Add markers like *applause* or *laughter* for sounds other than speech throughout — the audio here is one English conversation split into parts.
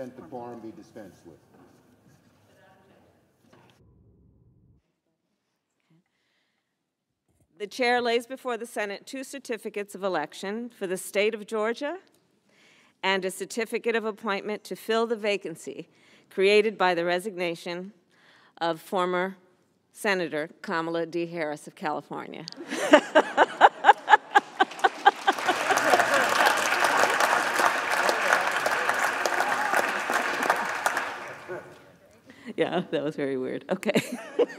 consent the quorum be dispensed with. The chair lays before the Senate two certificates of election for the state of Georgia and a certificate of appointment to fill the vacancy created by the resignation of former Senator Kamala D. Harris of California. *laughs* yeah, *laughs* that was very weird. Okay. *laughs*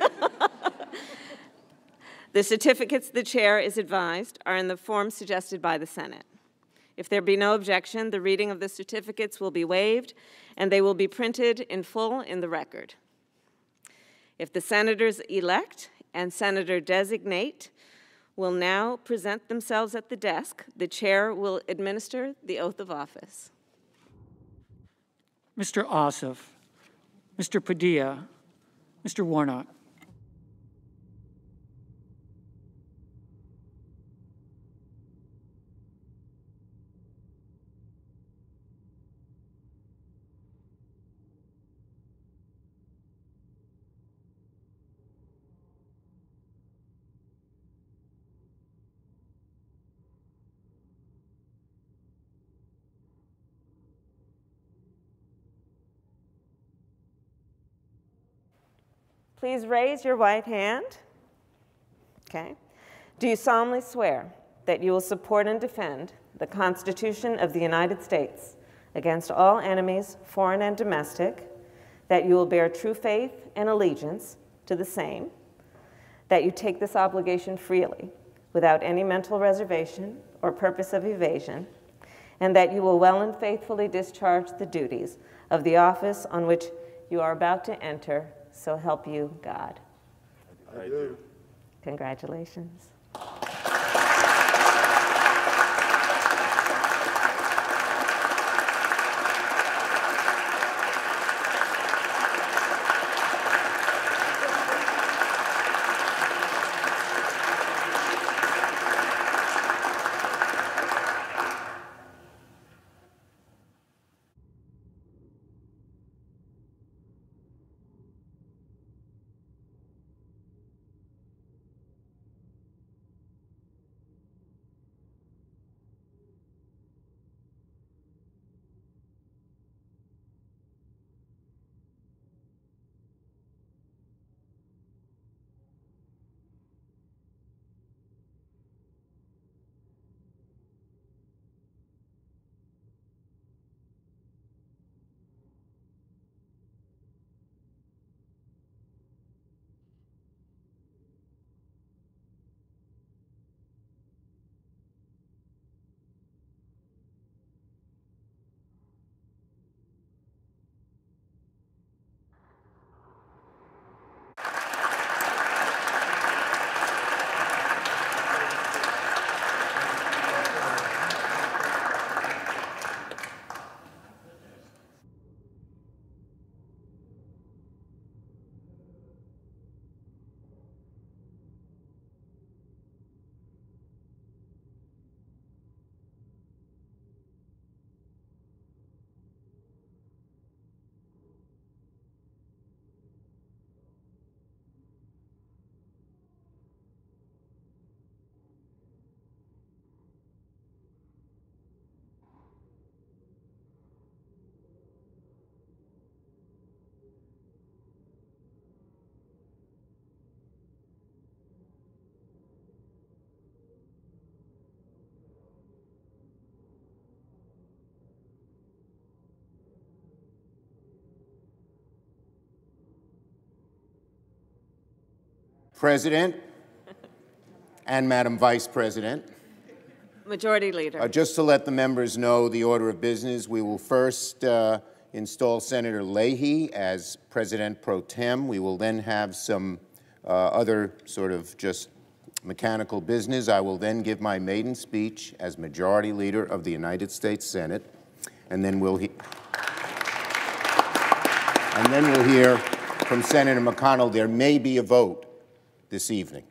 The certificates, the chair is advised, are in the form suggested by the Senate. If there be no objection, the reading of the certificates will be waived, and they will be printed in full in the record. If the senators elect and senator designate will now present themselves at the desk, the chair will administer the oath of office. Mr. Ossoff, Mr. Padilla, Mr. Warnock. Please raise your right hand. Okay. Do you solemnly swear that you will support and defend the Constitution of the United States against all enemies, foreign and domestic, that you will bear true faith and allegiance to the same, that you take this obligation freely without any mental reservation or purpose of evasion, and that you will well and faithfully discharge the duties of the office on which you are about to enter so help you God. I do. Congratulations. President and Madam Vice President, Majority Leader. uh, just to let the members know the order of business, we will first uh, install Senator Leahy as President pro tem. We will then have some uh, other sort of just mechanical business. I will then give my maiden speech as Majority Leader of the United States Senate, and then we'll and then we'll hear from Senator McConnell. There may be a vote this evening.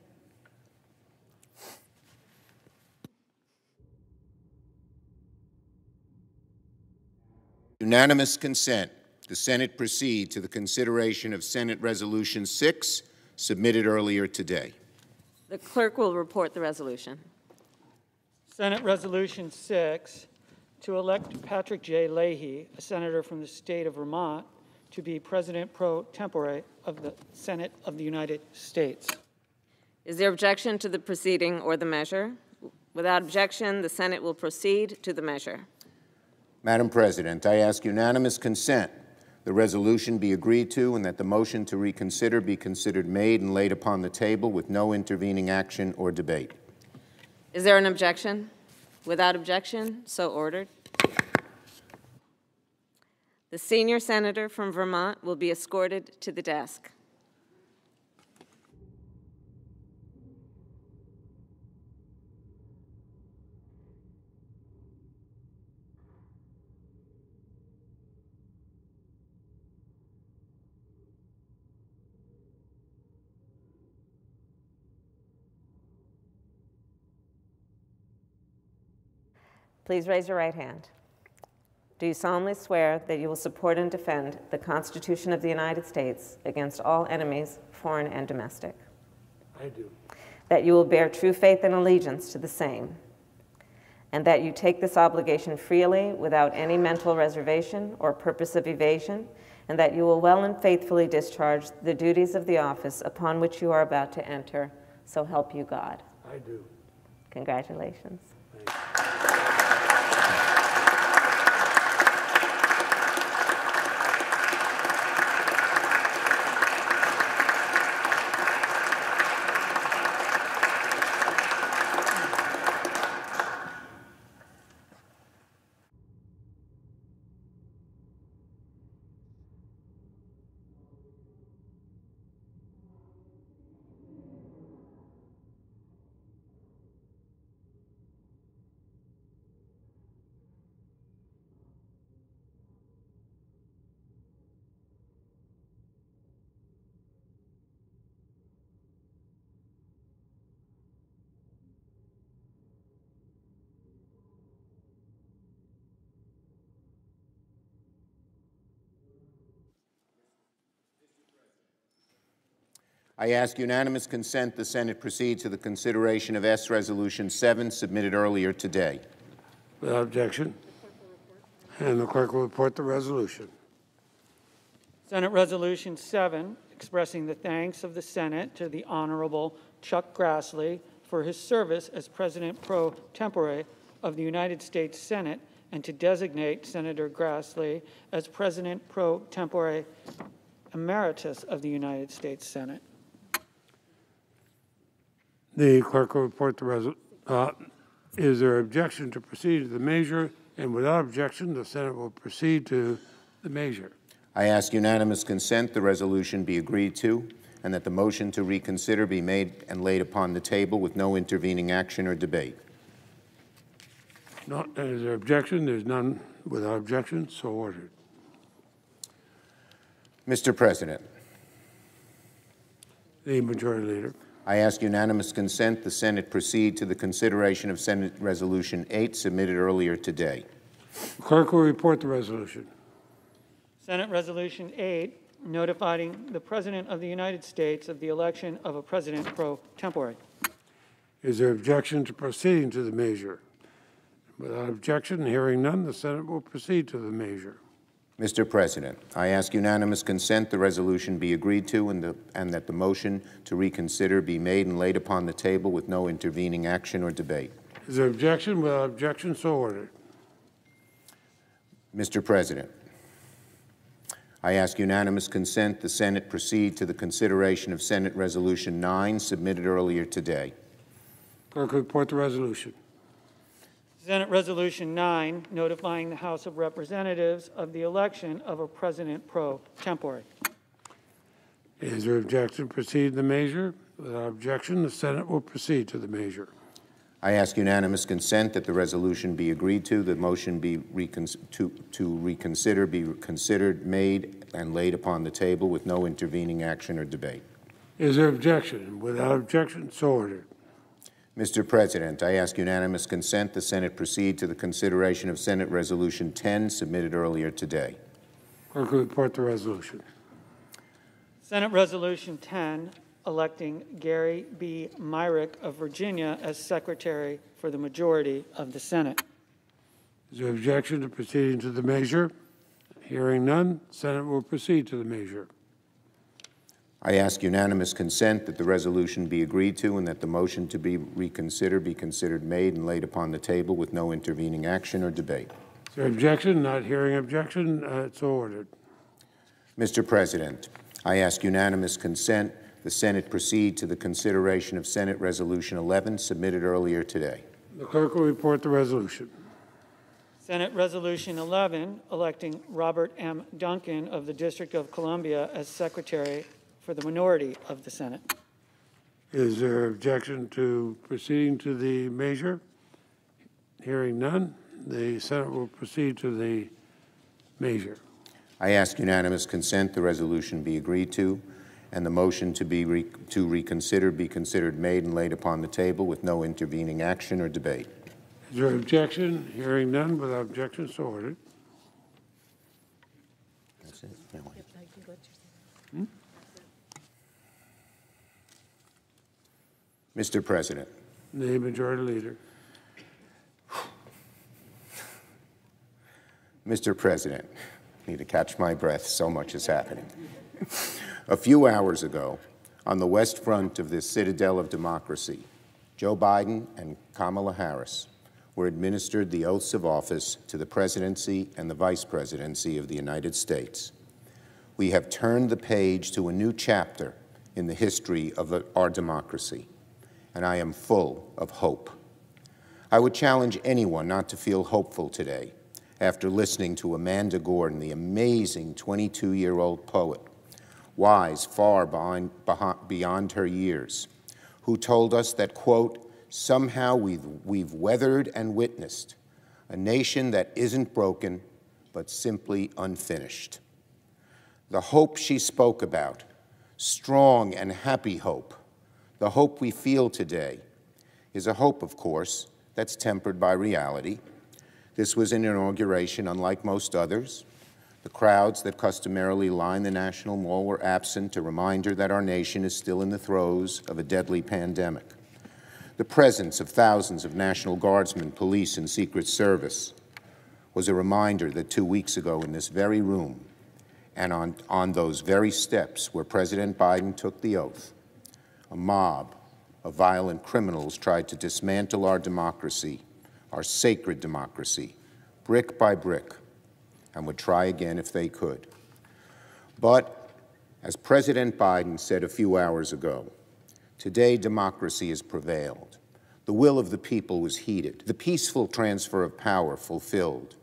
Unanimous consent, the Senate proceed to the consideration of Senate Resolution 6, submitted earlier today. The clerk will report the resolution. Senate Resolution 6, to elect Patrick J. Leahy, a senator from the state of Vermont, to be President pro tempore of the Senate of the United States. Is there objection to the proceeding or the measure? Without objection, the Senate will proceed to the measure. Madam President, I ask unanimous consent the resolution be agreed to and that the motion to reconsider be considered made and laid upon the table with no intervening action or debate. Is there an objection? Without objection, so ordered. The senior senator from Vermont will be escorted to the desk. Please raise your right hand. Do you solemnly swear that you will support and defend the Constitution of the United States against all enemies, foreign and domestic? I do. That you will bear true faith and allegiance to the same? And that you take this obligation freely without any mental reservation or purpose of evasion? And that you will well and faithfully discharge the duties of the office upon which you are about to enter? So help you God. I do. Congratulations. I ask unanimous consent the Senate proceed to the consideration of S. Resolution 7, submitted earlier today. Without objection. And the clerk will report the resolution. Senate Resolution 7, expressing the thanks of the Senate to the Honorable Chuck Grassley for his service as President pro tempore of the United States Senate and to designate Senator Grassley as President pro tempore emeritus of the United States Senate. The clerk will report the resolution. Uh, is there objection to proceed to the measure? And without objection, the Senate will proceed to the measure. I ask unanimous consent the resolution be agreed to and that the motion to reconsider be made and laid upon the table with no intervening action or debate. No, is there objection? There's none without objection, so ordered. Mr. President, The Majority Leader. I ask unanimous consent the Senate proceed to the consideration of Senate Resolution 8, submitted earlier today. Clerk will report the resolution. Senate Resolution 8, notifying the President of the United States of the election of a President pro tempore. Is there objection to proceeding to the measure? Without objection, hearing none, the Senate will proceed to the measure. Mr. President, I ask unanimous consent the resolution be agreed to and, the, and that the motion to reconsider be made and laid upon the table with no intervening action or debate. Is there objection? Without objection, so ordered. Mr. President, I ask unanimous consent the Senate proceed to the consideration of Senate Resolution 9, submitted earlier today. Clerk report the resolution. Senate Resolution 9, notifying the House of Representatives of the election of a President pro tempore. Is there objection to proceed to the measure? Without objection, the Senate will proceed to the measure. I ask unanimous consent that the resolution be agreed to, the motion be recon- to, to reconsider be considered, made, and laid upon the table with no intervening action or debate. Is there objection? Without objection, so ordered. Mr. President, I ask unanimous consent the Senate proceed to the consideration of Senate Resolution 10 submitted earlier today. Clerk will report the resolution. Senate Resolution 10, electing Gary B. Myrick of Virginia as Secretary for the majority of the Senate. Is there objection to proceeding to the measure? Hearing none, Senate will proceed to the measure. I ask unanimous consent that the resolution be agreed to and that the motion to be reconsidered be considered made and laid upon the table with no intervening action or debate. Is there objection? Not hearing objection, uh, it's so ordered. Mr. President, I ask unanimous consent the Senate proceed to the consideration of Senate Resolution 11 submitted earlier today. The clerk will report the resolution. Senate Resolution 11, electing Robert M. Duncan of the District of Columbia as Secretary for the minority of the Senate. Is there objection to proceeding to the measure? Hearing none, the Senate will proceed to the measure. I ask unanimous consent the resolution be agreed to and the motion to be re- to reconsider be considered made and laid upon the table with no intervening action or debate. Is there objection? Hearing none, without objection, so ordered. That's it. Now what? Mr. President, The Majority Leader. Mr. President, I need to catch my breath, so much is happening. A few hours ago, on the west front of this citadel of democracy, Joe Biden and Kamala Harris were administered the oaths of office to the presidency and the vice presidency of the United States. We have turned the page to a new chapter in the history of our democracy, and I am full of hope. I would challenge anyone not to feel hopeful today after listening to Amanda Gorman, the amazing 22 year old poet, wise far beyond, beyond her years, who told us that, quote, somehow we've, we've weathered and witnessed a nation that isn't broken, but simply unfinished. The hope she spoke about, strong and happy hope, the hope we feel today, is a hope, of course, that's tempered by reality this was an inauguration unlike most others. The crowds that customarily line the National Mall were absent, a reminder that our nation is still in the throes of a deadly pandemic. The presence of thousands of National Guardsmen, police, and Secret Service was a reminder that two weeks ago in this very room and on, on those very steps where President Biden took the oath, a mob of violent criminals tried to dismantle our democracy our sacred democracy, brick by brick, and would try again if they could. But, as President Biden said a few hours ago, today democracy has prevailed. The will of the people was heeded, the peaceful transfer of power fulfilled.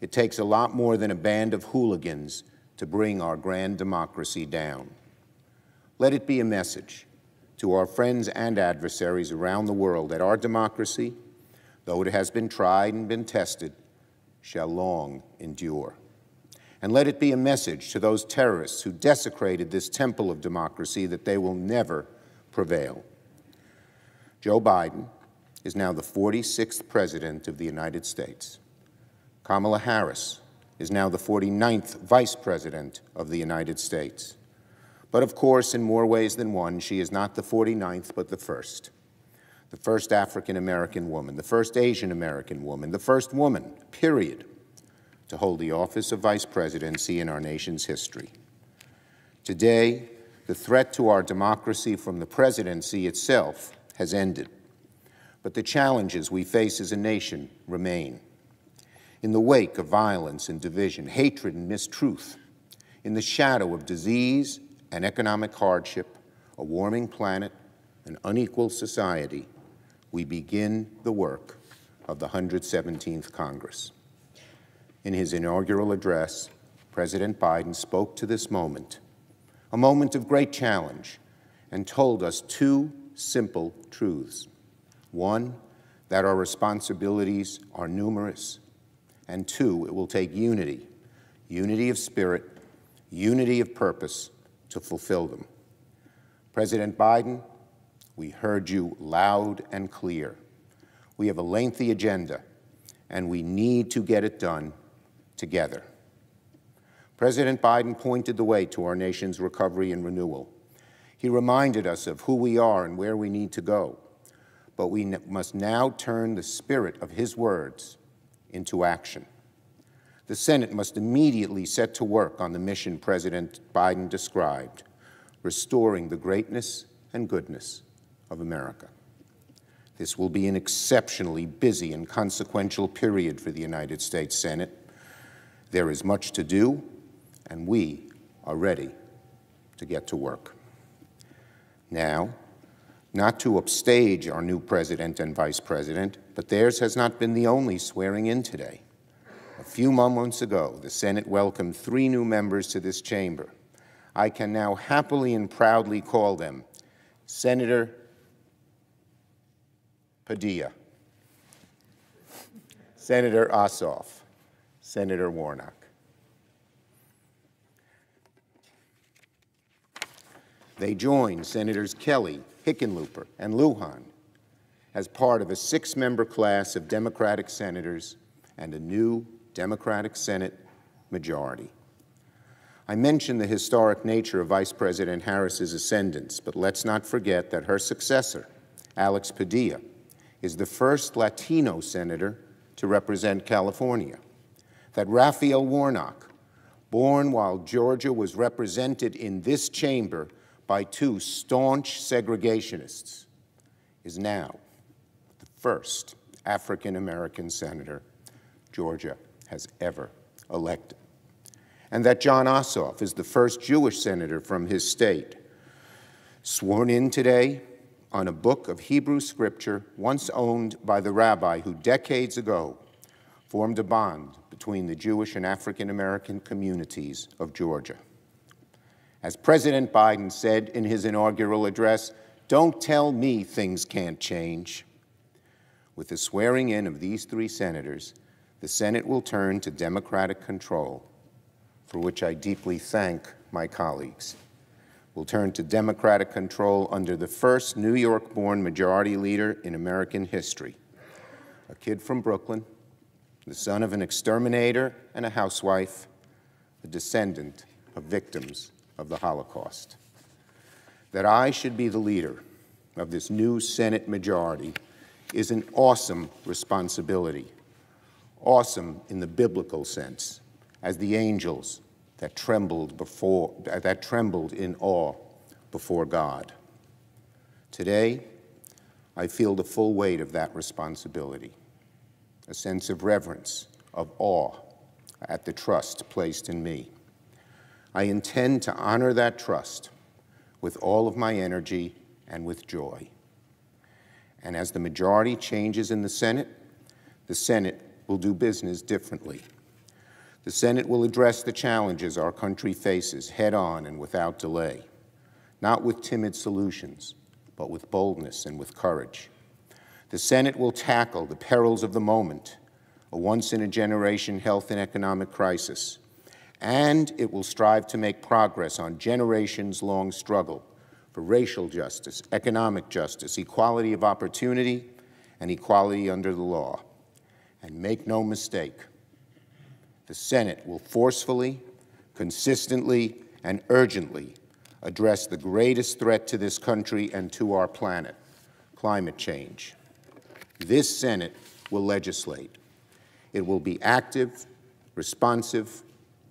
It takes a lot more than a band of hooligans to bring our grand democracy down. Let it be a message to our friends and adversaries around the world that our democracy though it has been tried and been tested, shall long endure. And let it be a message to those terrorists who desecrated this temple of democracy that they will never prevail. Joe Biden is now the 46th President of the United States. Kamala Harris is now the 49th Vice President of the United States. But of course, in more ways than one, she is not the 49th, but the first the first African American woman, the first Asian American woman, the first woman, period, to hold the office of vice presidency in our nation's history. Today, the threat to our democracy from the presidency itself has ended, but the challenges we face as a nation remain. In the wake of violence and division, hatred and mistruth, in the shadow of disease and economic hardship, a warming planet, an unequal society, we begin the work of the 117th Congress. In his inaugural address, President Biden spoke to this moment, a moment of great challenge, and told us two simple truths. One, that our responsibilities are numerous, and two, it will take unity, unity of spirit, unity of purpose to fulfill them. President Biden, We heard you loud and clear. We have a lengthy agenda, and we need to get it done together. President Biden pointed the way to our nation's recovery and renewal. He reminded us of who we are and where we need to go. But we must now turn the spirit of his words into action. The Senate must immediately set to work on the mission President Biden described, restoring the greatness and goodness of America. This will be an exceptionally busy and consequential period for the United States Senate. There is much to do, and we are ready to get to work. Now, not to upstage our new president and vice president, but theirs has not been the only swearing in today. A few moments ago, the Senate welcomed three new members to this chamber. I can now happily and proudly call them Senator Padilla, Senator Ossoff, Senator Warnock. They join Senators Kelly, Hickenlooper, and Lujan as part of a six-member class of Democratic senators and a new Democratic Senate majority. I mentioned the historic nature of Vice President Harris's ascendance, but let's not forget that her successor, Alex Padilla, is the first Latino senator to represent California, that Raphael Warnock, born while Georgia was represented in this chamber by two staunch segregationists, is now the first African American senator Georgia has ever elected. And that Jon Ossoff is the first Jewish senator from his state, sworn in today on a book of Hebrew scripture once owned by the rabbi who decades ago formed a bond between the Jewish and African American communities of Georgia. As President Biden said in his inaugural address, don't tell me things can't change. With the swearing in of these three senators, the Senate will turn to Democratic control, for which I deeply thank my colleagues will turn to Democratic control under the first New York born majority leader in American history, a kid from Brooklyn, the son of an exterminator and a housewife, a descendant of victims of the Holocaust. That I should be the leader of this new Senate majority is an awesome responsibility, awesome in the biblical sense, as the angels that trembled before that trembled in awe before God. Today, I feel the full weight of that responsibility, a sense of reverence, of awe at the trust placed in me. I intend to honor that trust with all of my energy and with joy. And as the majority changes in the Senate, the Senate will do business differently. The Senate will address the challenges our country faces head on and without delay, not with timid solutions, but with boldness and with courage. The Senate will tackle the perils of the moment, a once in a generation health and economic crisis, and it will strive to make progress on generations long struggle for racial justice, economic justice, equality of opportunity, and equality under the law. And make no mistake, the Senate will forcefully, consistently, and urgently address the greatest threat to this country and to our planet, climate change. This Senate will legislate. It will be active, responsive,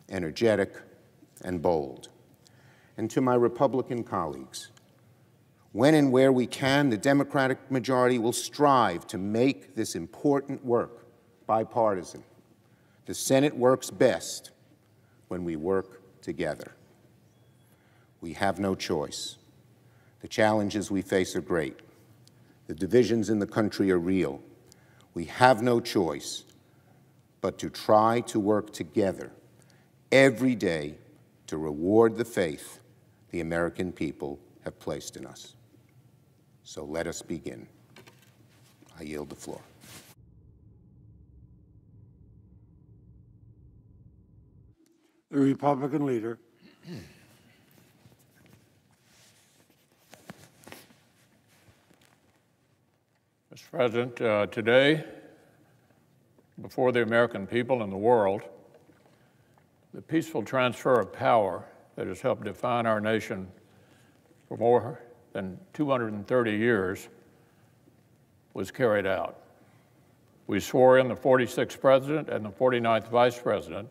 energetic, and bold. And to my Republican colleagues, when and where we can, the Democratic majority will strive to make this important work bipartisan the Senate works best when we work together. We have no choice. The challenges we face are great. The divisions in the country are real. We have no choice but to try to work together every day to reward the faith the American people have placed in us. So let us begin. I yield the floor. The Republican leader. Mr. President, uh, today, before the American people and the world, the peaceful transfer of power that has helped define our nation for more than 230 years was carried out. We swore in the 46th President and the 49th Vice President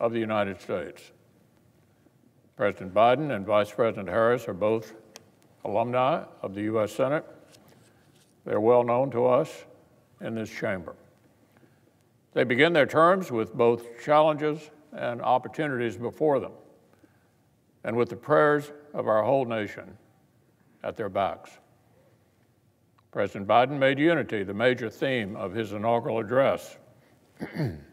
of the United States. President Biden and Vice President Harris are both alumni of the U.S. Senate. They're well known to us in this chamber. They begin their terms with both challenges and opportunities before them, and with the prayers of our whole nation at their backs. President Biden made unity the major theme of his inaugural address. *clears throat*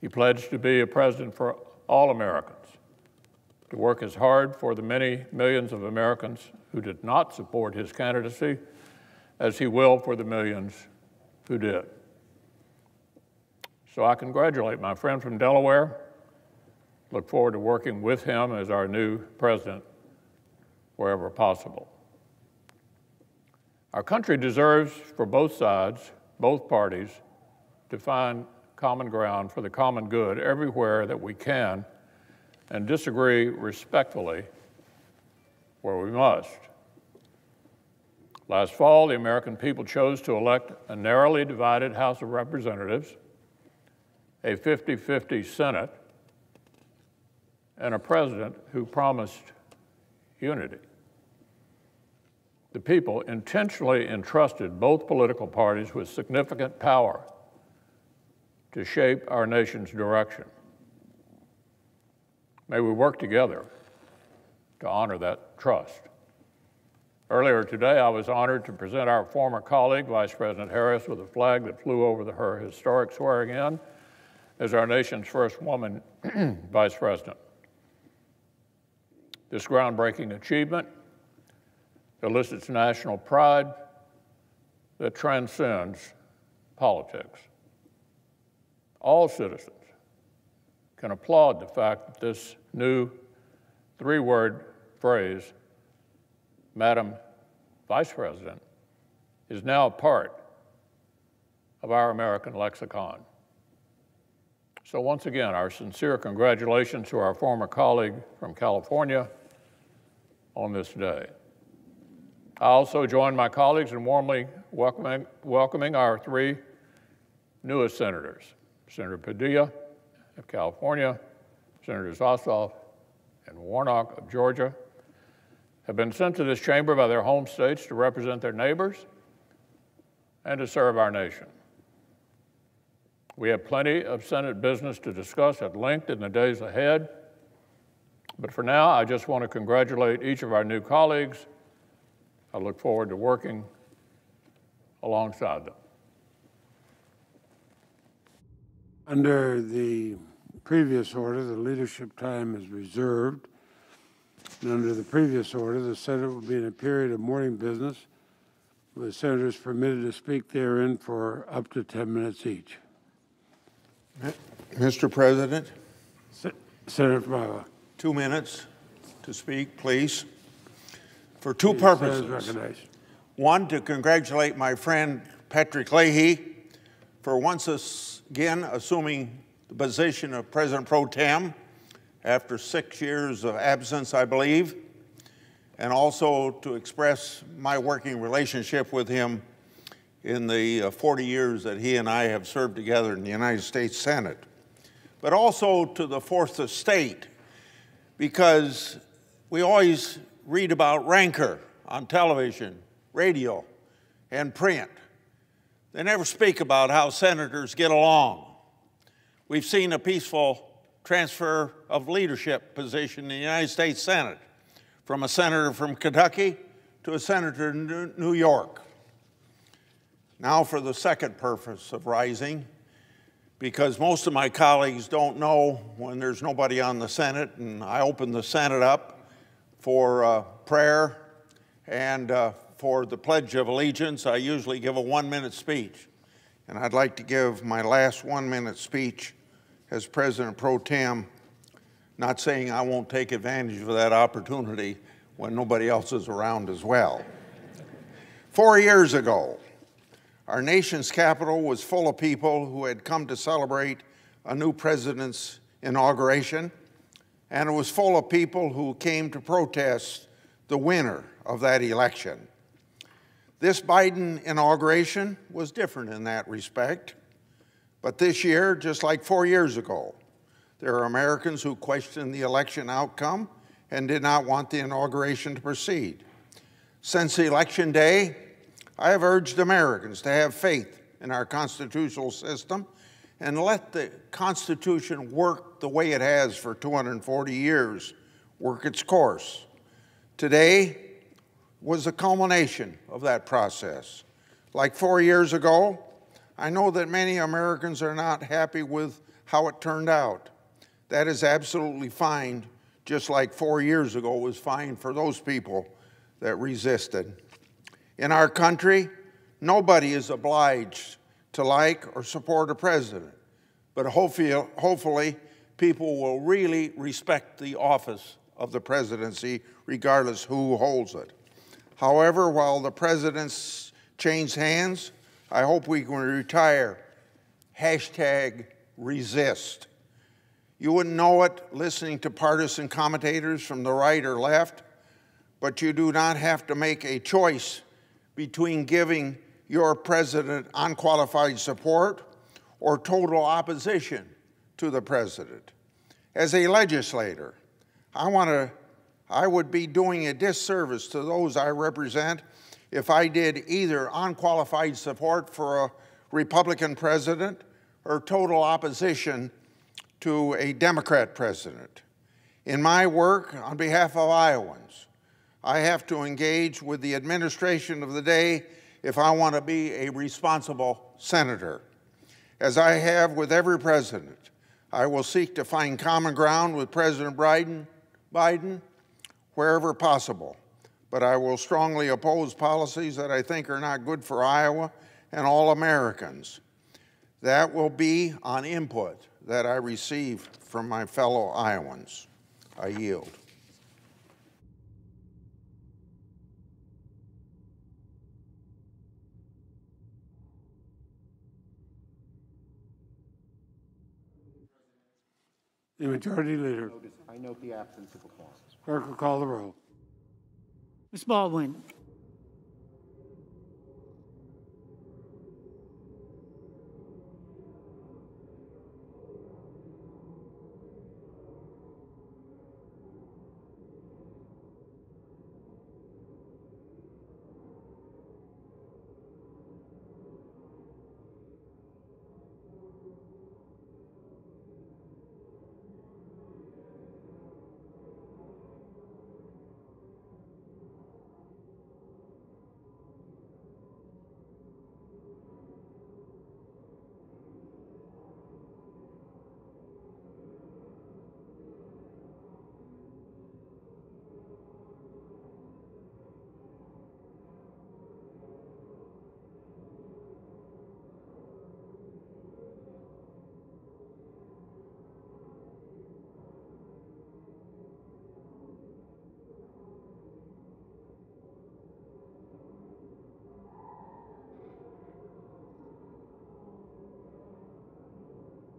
he pledged to be a president for all Americans, to work as hard for the many millions of Americans who did not support his candidacy as he will for the millions who did. So I congratulate my friend from Delaware. Look forward to working with him as our new president wherever possible. Our country deserves for both sides, both parties, to find common ground for the common good everywhere that we can and disagree respectfully where we must. Last fall, the American people chose to elect a narrowly divided House of Representatives, a 50 50 Senate, and a president who promised unity the people intentionally entrusted both political parties with significant power to shape our nation's direction. May we work together to honor that trust. Earlier today, I was honored to present our former colleague, Vice President Harris, with a flag that flew over the, her historic swearing in as our nation's first woman *clears throat* vice president. This groundbreaking achievement elicits national pride that transcends politics. All citizens can applaud the fact that this new three word phrase, Madam Vice President, is now a part of our American lexicon. So, once again, our sincere congratulations to our former colleague from California on this day. I also join my colleagues in warmly welcoming, welcoming our three newest senators, Senator Padilla of California, Senators Ossoff and Warnock of Georgia, have been sent to this chamber by their home states to represent their neighbors and to serve our nation. We have plenty of Senate business to discuss at length in the days ahead, but for now, I just want to congratulate each of our new colleagues I look forward to working alongside them. Under the previous order, the leadership time is reserved. And under the previous order, the Senate will be in a period of morning business with senators permitted to speak therein for up to 10 minutes each. Mr. President, Se- Senator from two minutes to speak, please for two purposes. One, to congratulate my friend Patrick Leahy for once again assuming the position of President Pro Tem after six years of absence, I believe, and also to express my working relationship with him in the uh, 40 years that he and I have served together in the United States Senate. But also to the Fourth Estate, because we always read about rancor on television, radio, and print. They never speak about how senators get along. We've seen a peaceful transfer of leadership position in the United States Senate from a senator from Kentucky to a senator in New York. Now, for the second purpose of rising, because most of my colleagues don't know when there's nobody on the Senate, and I open the Senate up for uh, prayer and uh, for the Pledge of Allegiance, I usually give a one minute speech. And I'd like to give my last one minute speech as President Pro Tem, not saying I won't take advantage of that opportunity when nobody else is around as well. Four years ago, our nation's capital was full of people who had come to celebrate a new president's inauguration, and it was full of people who came to protest the winner of that election. This Biden inauguration was different in that respect. But this year, just like four years ago, there are Americans who questioned the election outcome and did not want the inauguration to proceed. Since Election Day, I have urged Americans to have faith in our constitutional system and let the Constitution work the way it has for 240 years, work its course. Today was the culmination of that process. Like four years ago, I know that many Americans are not happy with how it turned out. That is absolutely fine, just like four years ago was fine for those people that resisted. In our country, nobody is obliged to like or support a president, but hopefully, hopefully people will really respect the office of the presidency, regardless who holds it. However, while the president's changed hands, I hope we can retire hashtag resist. You wouldn't know it listening to partisan commentators from the right or left, but you do not have to make a choice between giving your president unqualified support or total opposition to the president. As a legislator, I want to I would be doing a disservice to those I represent if I did either unqualified support for a Republican president or total opposition to a Democrat president. In my work on behalf of Iowans, I have to engage with the administration of the day if I want to be a responsible senator. As I have with every president, I will seek to find common ground with President Biden, Biden wherever possible. But I will strongly oppose policies that I think are not good for Iowa and all Americans. That will be on input that I receive from my fellow Iowans. I yield. The Majority Leader. I note the absence of a quorum. Clerk will call the roll. Ms. Baldwin,